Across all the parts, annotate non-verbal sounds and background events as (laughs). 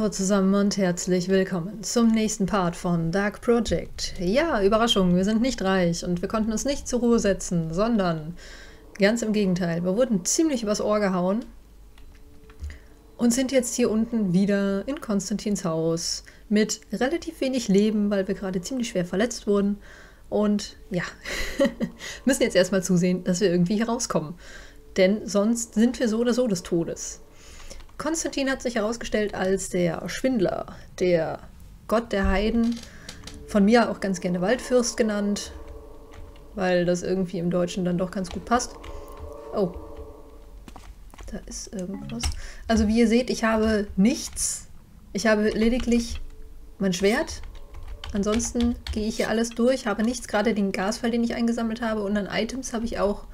Ho zusammen und herzlich willkommen zum nächsten Part von Dark Project. Ja, Überraschung, wir sind nicht reich und wir konnten uns nicht zur Ruhe setzen, sondern ganz im Gegenteil. Wir wurden ziemlich übers Ohr gehauen und sind jetzt hier unten wieder in Konstantins Haus mit relativ wenig Leben, weil wir gerade ziemlich schwer verletzt wurden. Und ja, (laughs) müssen jetzt erstmal zusehen, dass wir irgendwie hier rauskommen. Denn sonst sind wir so oder so des Todes. Konstantin hat sich herausgestellt als der Schwindler, der Gott der Heiden, von mir auch ganz gerne Waldfürst genannt, weil das irgendwie im Deutschen dann doch ganz gut passt. Oh, da ist irgendwas. Also wie ihr seht, ich habe nichts. Ich habe lediglich mein Schwert. Ansonsten gehe ich hier alles durch, habe nichts, gerade den Gasfall, den ich eingesammelt habe. Und an Items habe ich auch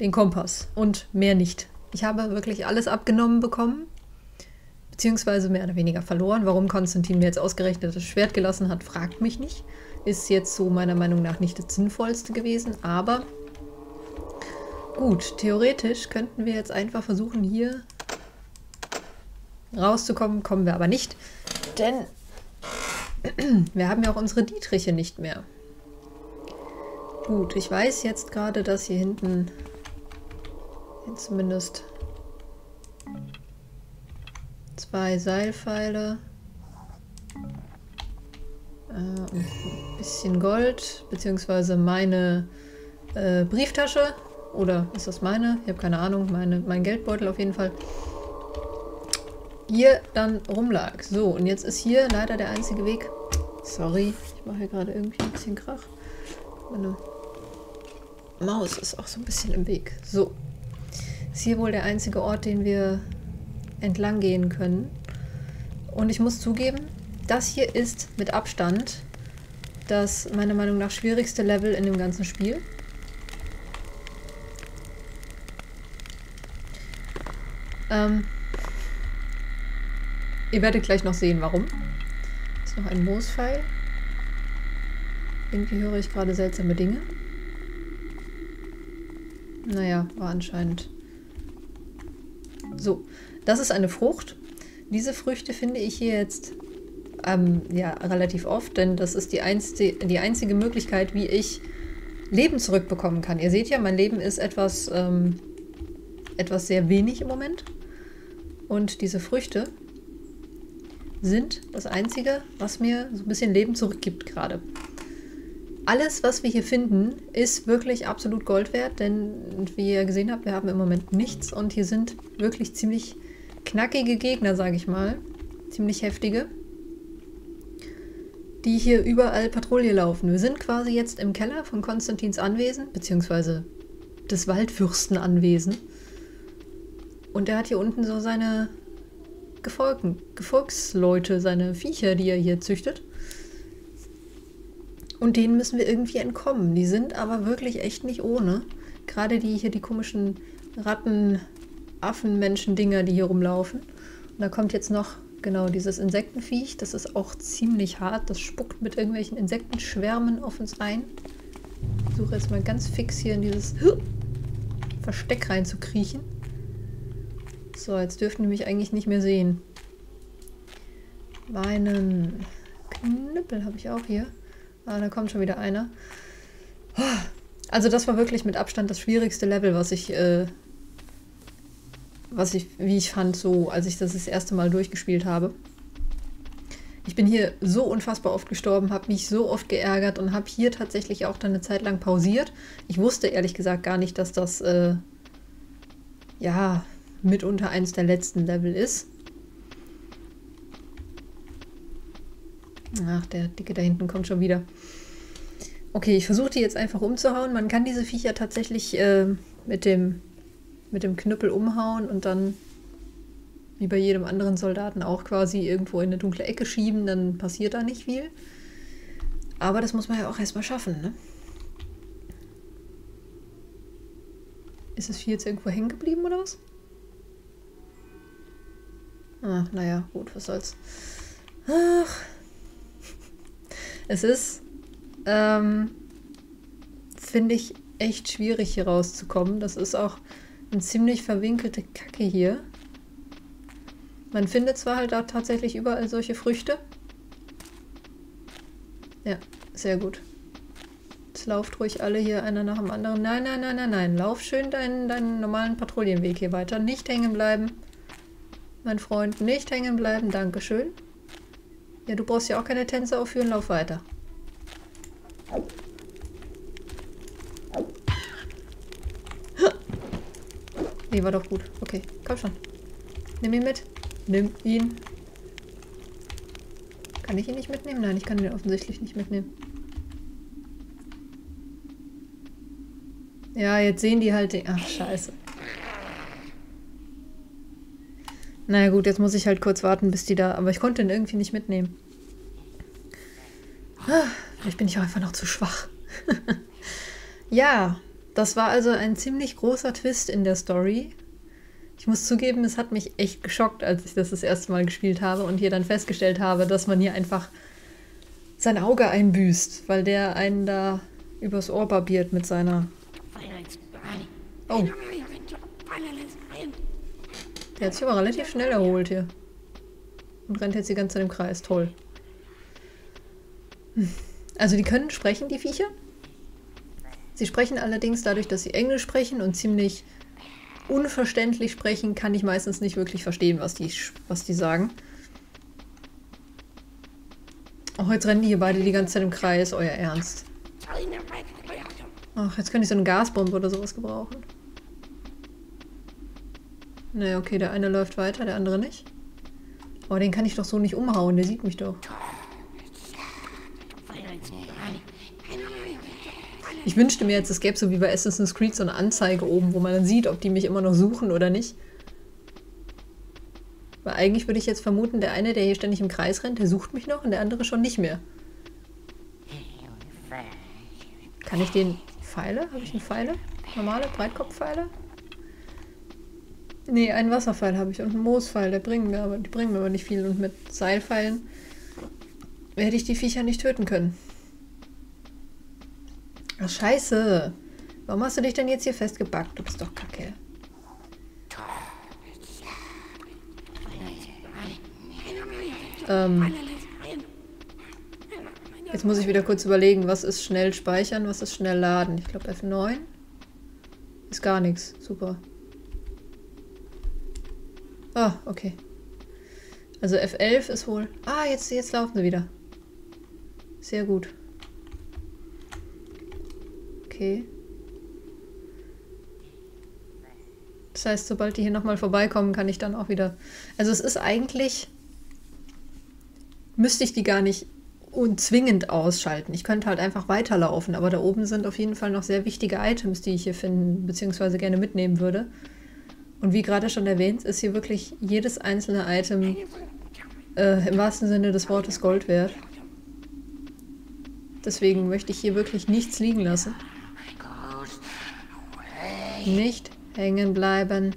den Kompass und mehr nicht. Ich habe wirklich alles abgenommen bekommen, beziehungsweise mehr oder weniger verloren. Warum Konstantin mir jetzt ausgerechnet das Schwert gelassen hat, fragt mich nicht. Ist jetzt so meiner Meinung nach nicht das Sinnvollste gewesen, aber gut, theoretisch könnten wir jetzt einfach versuchen, hier rauszukommen. Kommen wir aber nicht, denn (clears throat) wir haben ja auch unsere Dietriche nicht mehr. Gut, ich weiß jetzt gerade, dass hier hinten zumindest zwei Seilpfeile. Äh, ein bisschen Gold, beziehungsweise meine äh, Brieftasche. Oder ist das meine? Ich habe keine Ahnung. Meine, mein Geldbeutel auf jeden Fall. Hier dann rumlag. So, und jetzt ist hier leider der einzige Weg. Sorry, ich mache hier gerade irgendwie ein bisschen Krach. Meine Maus ist auch so ein bisschen im Weg. So, ist hier wohl der einzige Ort, den wir entlang gehen können. Und ich muss zugeben, das hier ist mit Abstand das meiner Meinung nach schwierigste Level in dem ganzen Spiel. Ähm, ihr werdet gleich noch sehen, warum. Ist noch ein Moospfeil. Irgendwie höre ich gerade seltsame Dinge. Naja, war anscheinend so, das ist eine Frucht. Diese Früchte finde ich hier jetzt ähm, ja, relativ oft, denn das ist die, einzige, die einzige Möglichkeit, wie ich Leben zurückbekommen kann. Ihr seht ja, mein Leben ist etwas, ähm, etwas sehr wenig im Moment. Und diese Früchte sind das Einzige, was mir so ein bisschen Leben zurückgibt gerade. Alles, was wir hier finden, ist wirklich absolut Gold wert, denn wie ihr gesehen habt, wir haben im Moment nichts und hier sind wirklich ziemlich knackige Gegner, sage ich mal. Ziemlich heftige. Die hier überall Patrouille laufen. Wir sind quasi jetzt im Keller von Konstantins Anwesen, beziehungsweise des Waldfürstenanwesen. Und er hat hier unten so seine Gefolgen, Gefolgsleute, seine Viecher, die er hier züchtet. Und denen müssen wir irgendwie entkommen. Die sind aber wirklich echt nicht ohne. Gerade die hier, die komischen Ratten, Affen, Menschen, Dinger, die hier rumlaufen. Und da kommt jetzt noch genau dieses Insektenviech. Das ist auch ziemlich hart. Das spuckt mit irgendwelchen Insektenschwärmen auf uns ein. Ich versuche jetzt mal ganz fix hier in dieses (gasps) Versteck reinzukriechen. So, jetzt dürften die mich eigentlich nicht mehr sehen. Meinen Knüppel habe ich auch hier. Ah, da kommt schon wieder einer. Also das war wirklich mit Abstand das schwierigste Level, was ich, äh, was ich, wie ich fand, so, als ich das das erste Mal durchgespielt habe. Ich bin hier so unfassbar oft gestorben, habe mich so oft geärgert und habe hier tatsächlich auch dann eine Zeit lang pausiert. Ich wusste ehrlich gesagt gar nicht, dass das, äh, ja, mitunter eins der letzten Level ist. Ach, der Dicke da hinten kommt schon wieder. Okay, ich versuche die jetzt einfach umzuhauen. Man kann diese Viecher tatsächlich äh, mit, dem, mit dem Knüppel umhauen und dann, wie bei jedem anderen Soldaten, auch quasi irgendwo in eine dunkle Ecke schieben. Dann passiert da nicht viel. Aber das muss man ja auch erstmal schaffen, ne? Ist das Vieh jetzt irgendwo hängen geblieben oder was? Ah, naja, gut, was soll's. Ach, es ist, ähm, finde ich, echt schwierig hier rauszukommen. Das ist auch eine ziemlich verwinkelte Kacke hier. Man findet zwar halt auch tatsächlich überall solche Früchte. Ja, sehr gut. Jetzt lauft ruhig alle hier einer nach dem anderen. Nein, nein, nein, nein, nein. Lauf schön deinen, deinen normalen Patrouillenweg hier weiter. Nicht hängen bleiben. Mein Freund, nicht hängen bleiben. Dankeschön. Ja, du brauchst ja auch keine Tänze aufführen. Lauf weiter. (laughs) Nee, war doch gut. Okay, komm schon. Nimm ihn mit. Nimm ihn. Kann ich ihn nicht mitnehmen? Nein, ich kann ihn offensichtlich nicht mitnehmen. Ja, jetzt sehen die halt den... Ach, scheiße. Naja gut, jetzt muss ich halt kurz warten, bis die da... Aber ich konnte ihn irgendwie nicht mitnehmen. Ah, vielleicht bin ich auch einfach noch zu schwach. (laughs) ja, das war also ein ziemlich großer Twist in der Story. Ich muss zugeben, es hat mich echt geschockt, als ich das das erste Mal gespielt habe und hier dann festgestellt habe, dass man hier einfach sein Auge einbüßt, weil der einen da übers Ohr barbiert mit seiner... Oh. Der hat sich aber relativ schnell erholt hier. Und rennt jetzt die ganze Zeit im Kreis. Toll. Also die können sprechen, die Viecher. Sie sprechen allerdings dadurch, dass sie Englisch sprechen und ziemlich unverständlich sprechen, kann ich meistens nicht wirklich verstehen, was die, was die sagen. Oh, jetzt rennen die hier beide die ganze Zeit im Kreis, euer Ernst. Ach, jetzt könnte ich so eine Gasbombe oder sowas gebrauchen. Naja, okay, der eine läuft weiter, der andere nicht. Aber den kann ich doch so nicht umhauen, der sieht mich doch. Ich wünschte mir jetzt, es gäbe so wie bei Assassin's Creed so eine Anzeige oben, wo man dann sieht, ob die mich immer noch suchen oder nicht. Weil eigentlich würde ich jetzt vermuten, der eine, der hier ständig im Kreis rennt, der sucht mich noch und der andere schon nicht mehr. Kann ich den Pfeile? Habe ich einen Pfeile? Normale Breitkopfpfeile? Nee, einen Wasserpfeil habe ich und einen Moospfeil, der bringen mir aber, die bringen mir aber nicht viel. Und mit Seilpfeilen werde ich die Viecher nicht töten können. Ach, scheiße. Warum hast du dich denn jetzt hier festgebackt? Du bist doch kacke. Ähm. Jetzt muss ich wieder kurz überlegen, was ist schnell speichern, was ist schnell laden. Ich glaube F9 ist gar nichts. Super. Ah, okay. Also F11 ist wohl... Ah, jetzt, jetzt laufen sie wieder. Sehr gut okay. Das heißt, sobald die hier nochmal vorbeikommen, kann ich dann auch wieder... Also es ist eigentlich... Müsste ich die gar nicht unzwingend ausschalten. Ich könnte halt einfach weiterlaufen, aber da oben sind auf jeden Fall noch sehr wichtige Items, die ich hier finden bzw. gerne mitnehmen würde. Und wie gerade schon erwähnt, ist hier wirklich jedes einzelne Item äh, im wahrsten Sinne des Wortes Gold wert. Deswegen möchte ich hier wirklich nichts liegen lassen. Nicht hängen bleiben.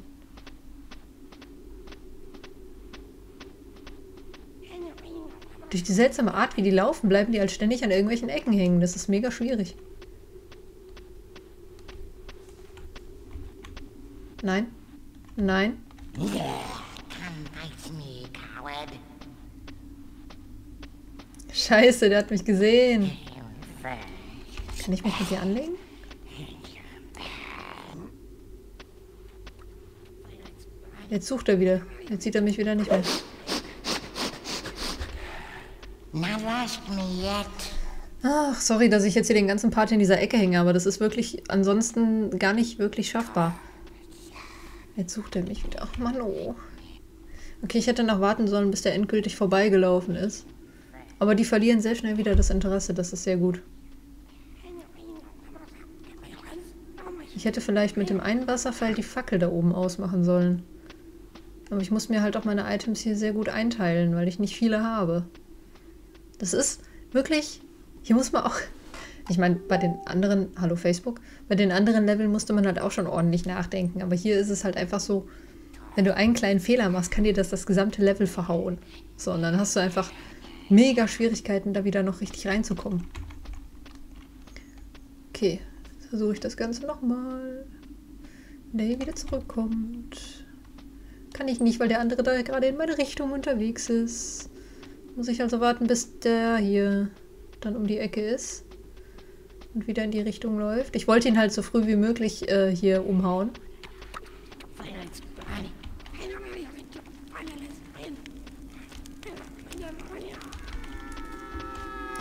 Durch die seltsame Art, wie die laufen, bleiben die halt ständig an irgendwelchen Ecken hängen. Das ist mega schwierig. Nein. Nein. Scheiße, der hat mich gesehen. Kann ich mich mit dir anlegen? Jetzt sucht er wieder. Jetzt sieht er mich wieder nicht mehr. Na, lasst mich jetzt. Ach, sorry, dass ich jetzt hier den ganzen Part in dieser Ecke hänge, aber das ist wirklich ansonsten gar nicht wirklich schaffbar. Jetzt sucht er mich wieder. Ach, Mann, oh. Okay, ich hätte noch warten sollen, bis der endgültig vorbeigelaufen ist. Aber die verlieren sehr schnell wieder das Interesse, das ist sehr gut. Ich hätte vielleicht mit dem einen Wasserfall die Fackel da oben ausmachen sollen. Aber ich muss mir halt auch meine Items hier sehr gut einteilen, weil ich nicht viele habe. Das ist wirklich... Hier muss man auch... Ich meine, bei den anderen... Hallo Facebook. Bei den anderen Leveln musste man halt auch schon ordentlich nachdenken. Aber hier ist es halt einfach so... Wenn du einen kleinen Fehler machst, kann dir das das gesamte Level verhauen. So, und dann hast du einfach mega Schwierigkeiten, da wieder noch richtig reinzukommen. Okay, versuche ich das Ganze nochmal. Wenn der hier wieder zurückkommt. Kann ich nicht, weil der andere da gerade in meine Richtung unterwegs ist. Muss ich also warten, bis der hier dann um die Ecke ist. Und wieder in die Richtung läuft. Ich wollte ihn halt so früh wie möglich äh, hier umhauen.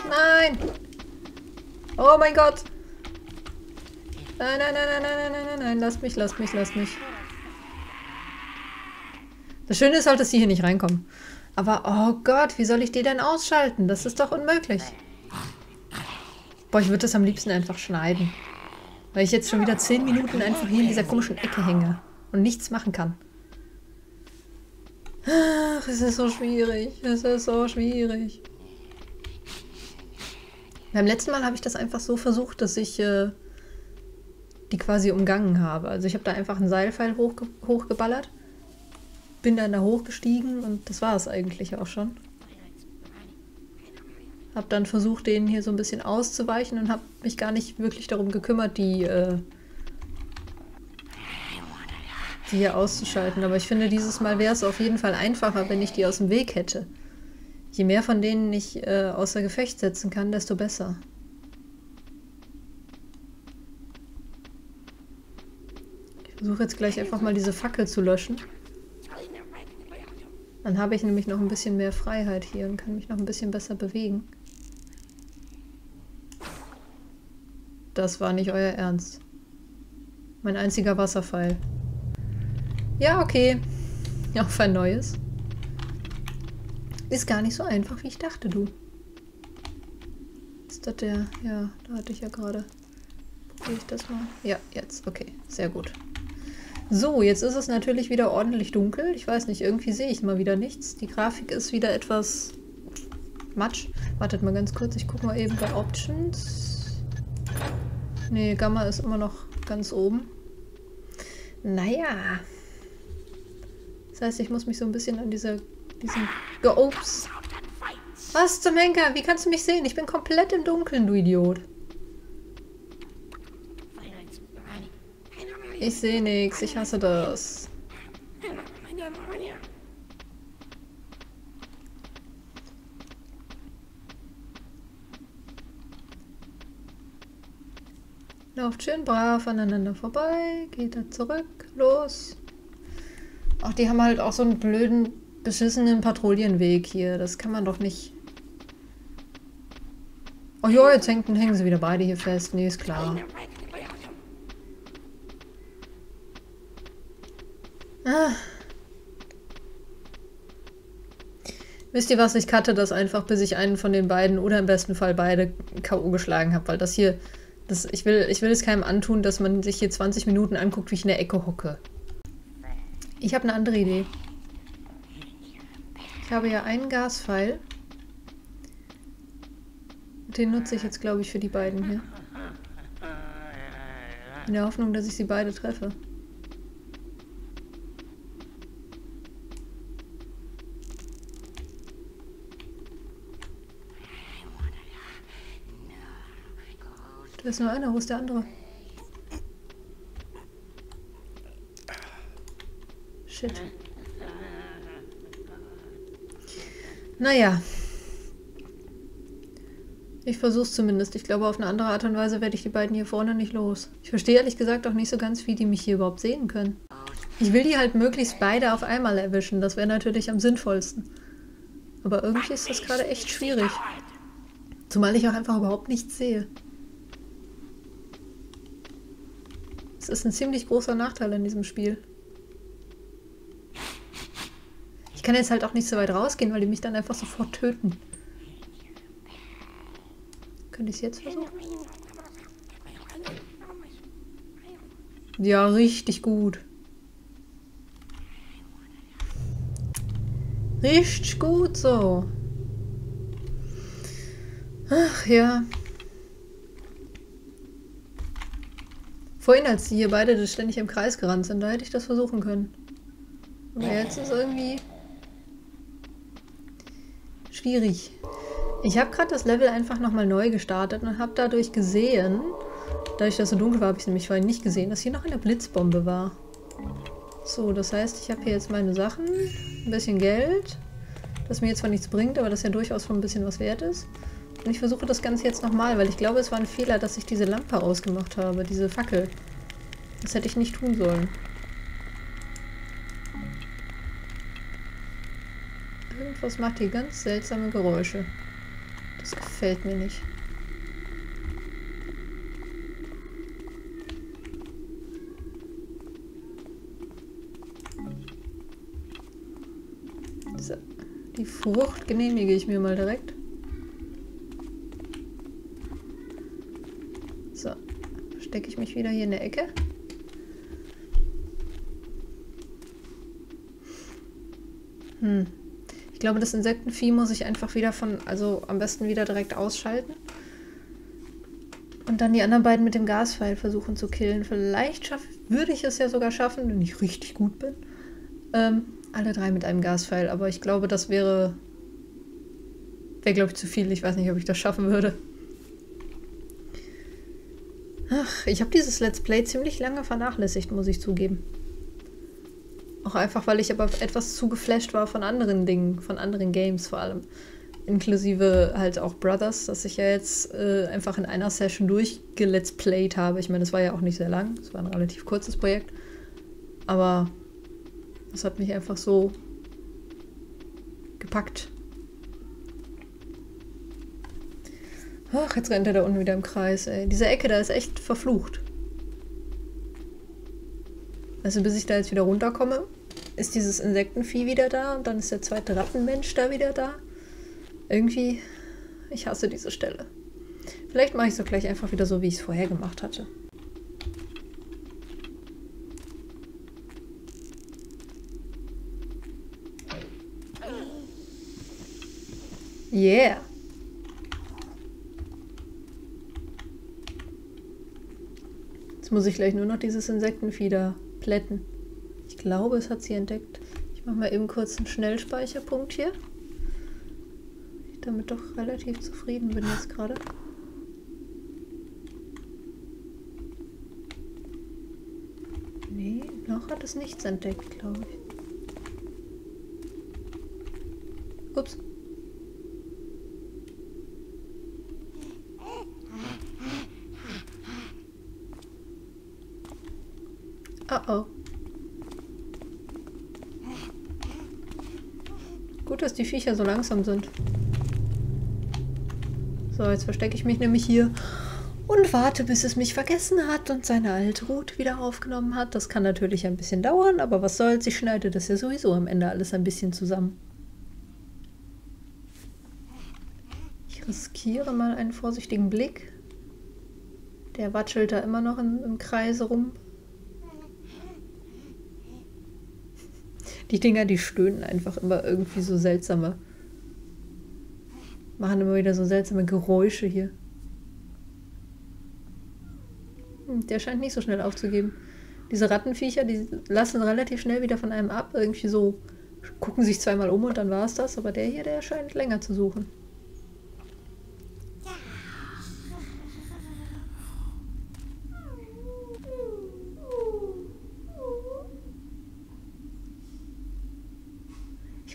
Nein! Oh mein Gott! Nein, nein, nein, nein, nein, nein, nein, nein, lasst mich, lasst mich, lasst mich. Das Schöne ist halt, dass die hier nicht reinkommen. Aber, oh Gott, wie soll ich die denn ausschalten? Das ist doch unmöglich. Boah, ich würde das am liebsten einfach schneiden. Weil ich jetzt schon wieder 10 Minuten einfach hier in dieser komischen Ecke hänge. Und nichts machen kann. Ach, es ist so schwierig. Es ist so schwierig. Beim letzten Mal habe ich das einfach so versucht, dass ich äh, die quasi umgangen habe. Also ich habe da einfach einen Seilpfeil hochge hochgeballert, bin dann da hochgestiegen und das war es eigentlich auch schon. Hab dann versucht, denen hier so ein bisschen auszuweichen und habe mich gar nicht wirklich darum gekümmert, die, äh, die hier auszuschalten. Aber ich finde, dieses Mal wäre es auf jeden Fall einfacher, wenn ich die aus dem Weg hätte. Je mehr von denen ich äh, außer Gefecht setzen kann, desto besser. Ich versuche jetzt gleich einfach mal diese Fackel zu löschen. Dann habe ich nämlich noch ein bisschen mehr Freiheit hier und kann mich noch ein bisschen besser bewegen. Das war nicht euer Ernst. Mein einziger Wasserfall. Ja, okay. Auf ein neues. Ist gar nicht so einfach, wie ich dachte, du. Ist das der... Ja, da hatte ich ja gerade... Probiere ich das mal? Ja, jetzt. Okay, sehr gut. So, jetzt ist es natürlich wieder ordentlich dunkel. Ich weiß nicht, irgendwie sehe ich mal wieder nichts. Die Grafik ist wieder etwas matsch. Wartet mal ganz kurz, ich gucke mal eben bei Options. Nee, Gamma ist immer noch ganz oben. Naja. Das heißt, ich muss mich so ein bisschen an dieser diesen Ups. Was zum Henker? Wie kannst du mich sehen? Ich bin komplett im Dunkeln, du Idiot. Ich sehe nichts. Ich hasse das. Lauft schön brav aneinander vorbei. Geht da zurück. Los. Ach, die haben halt auch so einen blöden beschissenen Patrouillenweg hier. Das kann man doch nicht... Oh ja, jetzt hängen, hängen sie wieder beide hier fest. Nee, ist klar. Ah. Wisst ihr was? Ich cutte das einfach, bis ich einen von den beiden oder im besten Fall beide K.O. geschlagen habe, weil das hier... Das, ich, will, ich will es keinem antun, dass man sich hier 20 Minuten anguckt, wie ich in der Ecke hocke. Ich habe eine andere Idee. Ich habe ja einen Gaspfeil. Den nutze ich jetzt, glaube ich, für die beiden hier. In der Hoffnung, dass ich sie beide treffe. Da ist nur einer. Wo ist der andere? Shit. Naja. Ich versuch's zumindest. Ich glaube, auf eine andere Art und Weise werde ich die beiden hier vorne nicht los. Ich verstehe ehrlich gesagt auch nicht so ganz, wie die mich hier überhaupt sehen können. Ich will die halt möglichst beide auf einmal erwischen. Das wäre natürlich am sinnvollsten. Aber irgendwie ist das gerade echt schwierig. Zumal ich auch einfach überhaupt nichts sehe. Es ist ein ziemlich großer Nachteil in diesem Spiel. Ich kann jetzt halt auch nicht so weit rausgehen, weil die mich dann einfach sofort töten. Könnte ich es jetzt versuchen? Ja, richtig gut. Richtig gut so. Ach ja. Vorhin, als die hier beide ständig im Kreis gerannt sind, da hätte ich das versuchen können. Aber jetzt ist irgendwie schwierig. Ich habe gerade das Level einfach nochmal neu gestartet und habe dadurch gesehen, dadurch, dass es so dunkel war, habe ich es nämlich vorhin nicht gesehen, dass hier noch eine Blitzbombe war. So, das heißt, ich habe hier jetzt meine Sachen, ein bisschen Geld, das mir jetzt zwar nichts bringt, aber das ja durchaus schon ein bisschen was wert ist. Und ich versuche das Ganze jetzt nochmal, weil ich glaube, es war ein Fehler, dass ich diese Lampe ausgemacht habe, diese Fackel. Das hätte ich nicht tun sollen. Irgendwas macht hier ganz seltsame Geräusche. Das gefällt mir nicht. Die Frucht genehmige ich mir mal direkt. So, stecke ich mich wieder hier in der Ecke. Hm. Ich glaube, das Insektenvieh muss ich einfach wieder von, also am besten wieder direkt ausschalten. Und dann die anderen beiden mit dem Gaspfeil versuchen zu killen. Vielleicht schaff, würde ich es ja sogar schaffen, wenn ich richtig gut bin. Ähm, alle drei mit einem Gaspfeil, aber ich glaube, das wäre. Wäre, glaube ich, zu viel. Ich weiß nicht, ob ich das schaffen würde. Ach, ich habe dieses Let's Play ziemlich lange vernachlässigt, muss ich zugeben. Auch einfach, weil ich aber etwas zu geflasht war von anderen Dingen, von anderen Games vor allem. Inklusive halt auch Brothers, das ich ja jetzt äh, einfach in einer Session durchgelet's habe. Ich meine, es war ja auch nicht sehr lang, es war ein relativ kurzes Projekt. Aber das hat mich einfach so gepackt. Ach, jetzt rennt er da unten wieder im Kreis, ey. Diese Ecke da ist echt verflucht. Also bis ich da jetzt wieder runterkomme, ist dieses Insektenvieh wieder da und dann ist der zweite Rattenmensch da wieder da. Irgendwie, ich hasse diese Stelle. Vielleicht mache ich es doch gleich einfach wieder so, wie ich es vorher gemacht hatte. Yeah. Jetzt muss ich gleich nur noch dieses Insektenfieder plätten. Ich glaube, es hat sie entdeckt. Ich mache mal eben kurz einen Schnellspeicherpunkt hier. Ich damit doch relativ zufrieden bin jetzt gerade. Nee, noch hat es nichts entdeckt, glaube ich. Ups. Oh oh. Gut, dass die Viecher so langsam sind. So, jetzt verstecke ich mich nämlich hier und warte, bis es mich vergessen hat und seine alte Route wieder aufgenommen hat. Das kann natürlich ein bisschen dauern, aber was soll's, ich schneide das ja sowieso am Ende alles ein bisschen zusammen. Ich riskiere mal einen vorsichtigen Blick. Der watschelt da immer noch im, Kreise rum. Die Dinger, die stöhnen einfach immer irgendwie so seltsame. Machen immer wieder so seltsame Geräusche hier. Hm, der scheint nicht so schnell aufzugeben. Diese Rattenviecher, die lassen relativ schnell wieder von einem ab. Irgendwie so gucken sich zweimal um und dann war es das. Aber der hier, der scheint länger zu suchen.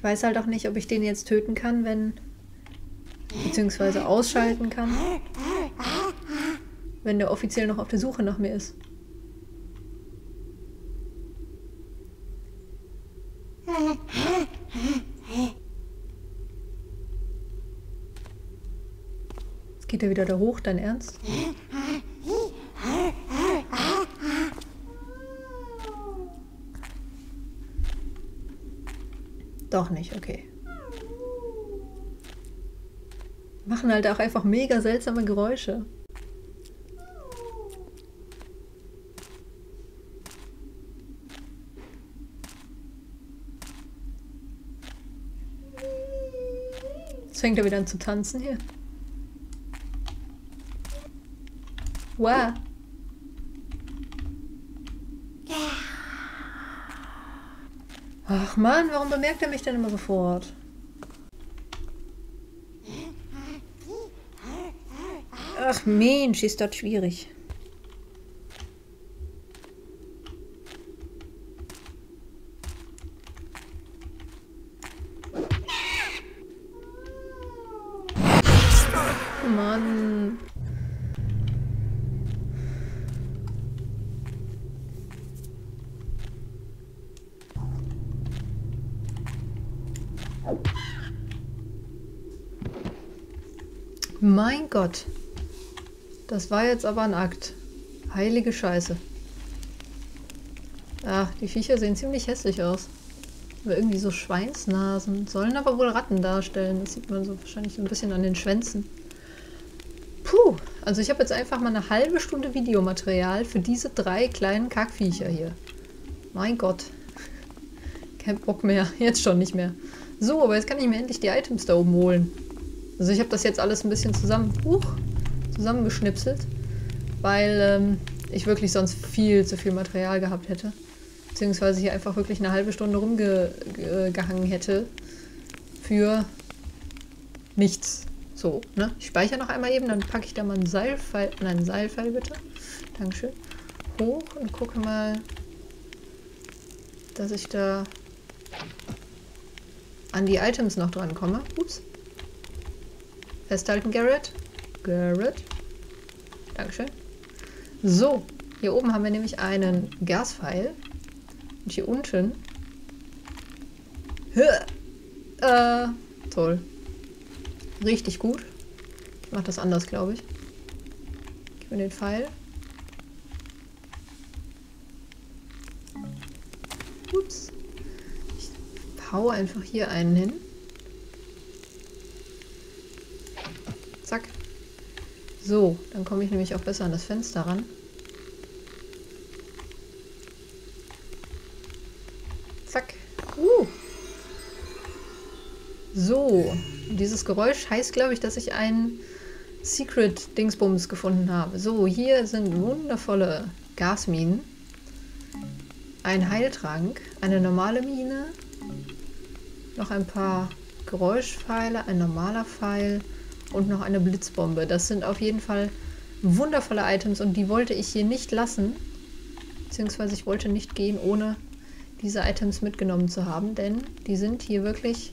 Weiß halt auch nicht, ob ich den jetzt töten kann, wenn... Beziehungsweise ausschalten kann. Wenn der offiziell noch auf der Suche nach mir ist. Jetzt geht er wieder da hoch, dein Ernst? Doch nicht, okay. Machen halt auch einfach mega seltsame Geräusche. Jetzt fängt er wieder an zu tanzen hier. Wow. Ach Mann, warum bemerkt er mich denn immer sofort? Ach Mensch, ist das schwierig. Mann. Mein Gott. Das war jetzt aber ein Akt. Heilige Scheiße. Ach, die Viecher sehen ziemlich hässlich aus. Aber irgendwie so Schweinsnasen. Sollen aber wohl Ratten darstellen. Das sieht man so wahrscheinlich so ein bisschen an den Schwänzen. Puh, also ich habe jetzt einfach mal eine halbe Stunde Videomaterial für diese drei kleinen Kackviecher hier. Mein Gott. (laughs) Kein Bock mehr. Jetzt schon nicht mehr. So, aber jetzt kann ich mir endlich die Items da oben holen. Also ich habe das jetzt alles ein bisschen zusammen, uh, zusammengeschnipselt, weil ähm, ich wirklich sonst viel zu viel Material gehabt hätte. Beziehungsweise hier einfach wirklich eine halbe Stunde rumgehangen hätte für nichts. So, ne? Ich speichere noch einmal eben, dann packe ich da mal einen Seilpfeil, nein, Seilpfeil bitte. Dankeschön. Hoch und gucke mal, dass ich da an die Items noch dran komme. Ups. Festhalten, Garrett. Garrett. Dankeschön. So, hier oben haben wir nämlich einen Gaspfeil. Und hier unten... Äh, toll. Richtig gut. Ich mache das anders, glaube ich. Gib mir den Pfeil. Ups. Ich hau einfach hier einen hin. So, dann komme ich nämlich auch besser an das Fenster ran. Zack. Uh. So, dieses Geräusch heißt, glaube ich, dass ich einen Secret-Dingsbums gefunden habe. So, hier sind wundervolle Gasminen. Ein Heiltrank, eine normale Mine, noch ein paar Geräuschpfeile, ein normaler Pfeil und noch eine Blitzbombe. Das sind auf jeden Fall wundervolle Items und die wollte ich hier nicht lassen. Beziehungsweise ich wollte nicht gehen, ohne diese Items mitgenommen zu haben, denn die sind hier wirklich...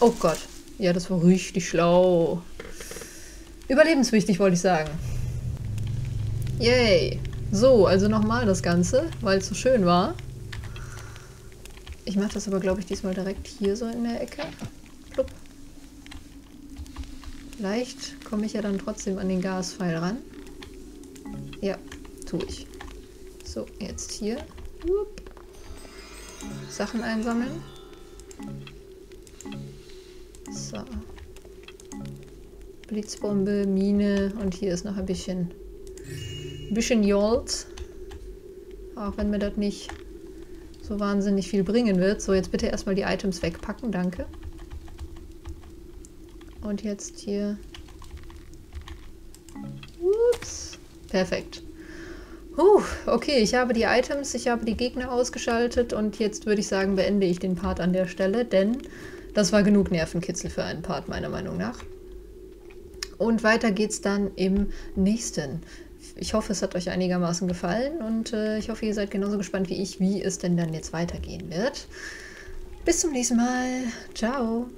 Oh Gott. Ja, das war richtig schlau. Überlebenswichtig, wollte ich sagen. Yay. So, also nochmal das Ganze, weil es so schön war. Ich mache das aber, glaube ich, diesmal direkt hier so in der Ecke. Vielleicht komme ich ja dann trotzdem an den Gaspfeil ran. Ja, tue ich. So, jetzt hier. Sachen einsammeln. So. Blitzbombe, Mine und hier ist noch ein bisschen, ein bisschen Jolt. Auch wenn mir das nicht so wahnsinnig viel bringen wird. So, jetzt bitte erstmal die Items wegpacken, danke. Und jetzt hier. Ups. Perfekt. Huh, okay, ich habe die Items, ich habe die Gegner ausgeschaltet und jetzt würde ich sagen, beende ich den Part an der Stelle, denn das war genug Nervenkitzel für einen Part, meiner Meinung nach. Und weiter geht's dann im nächsten. Ich hoffe, es hat euch einigermaßen gefallen und äh, ich hoffe, ihr seid genauso gespannt wie ich, wie es denn dann jetzt weitergehen wird. Bis zum nächsten Mal. Ciao.